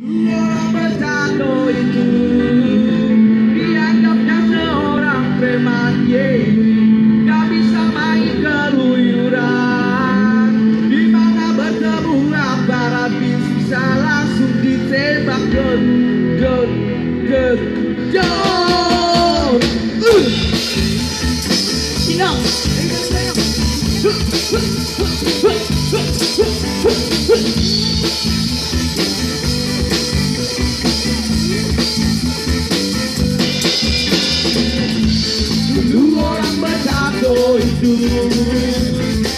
Itu dianggapnya seorang preman Gak bisa main keluyuran di mana bertemu aparat bisa langsung ditembak Dot, con mới xa côi đường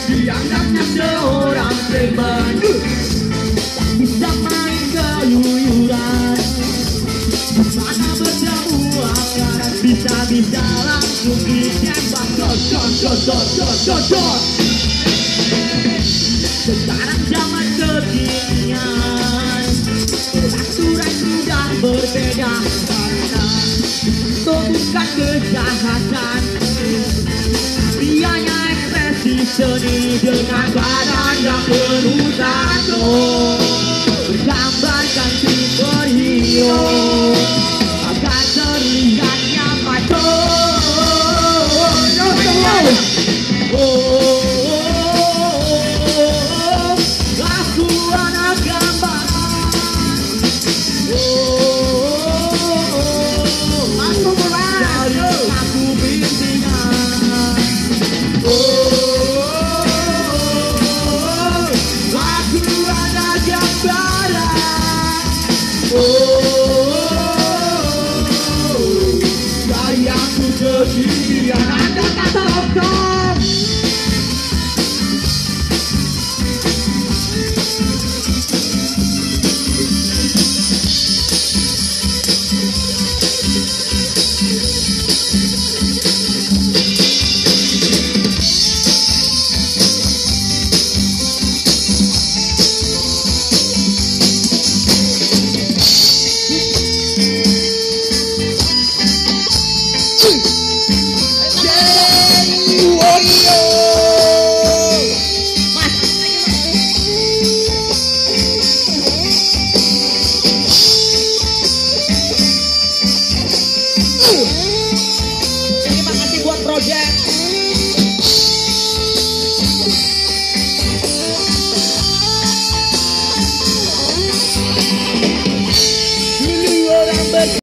Chỉ đang đắp nhắc nhớ đam say mê Sampai keluyuran Di sana bertemu akan bisa-bisa langsung ditembak Dot, dot, dot, dot, dot, dot, dot Sekarang zaman kekinian Aturan sudah berbeda Karena itu bukan kejahatan seni Dengan badan yang penuh tato Bergambarkan superhero Agar terlihatnya maco Oh, oh, oh, oh, oh, Terima kasih buat project